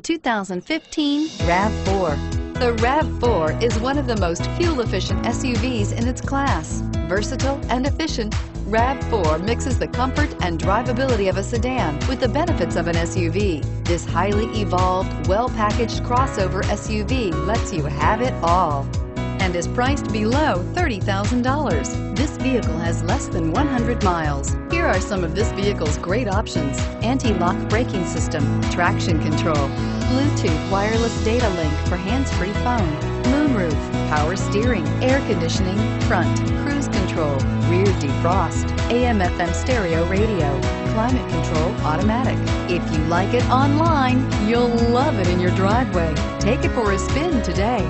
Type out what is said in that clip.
2015 RAV4. The RAV4 is one of the most fuel-efficient SUVs in its class. Versatile and efficient, RAV4 mixes the comfort and drivability of a sedan with the benefits of an SUV. This highly evolved, well-packaged crossover SUV lets you have it all and is priced below $30,000. This vehicle has less than 100 miles. Here are some of this vehicle's great options. Anti-lock braking system, traction control, Bluetooth wireless data link for hands-free phone, moonroof, power steering, air conditioning, front, cruise control, rear defrost, AM FM stereo radio, climate control automatic. If you like it online, you'll love it in your driveway. Take it for a spin today.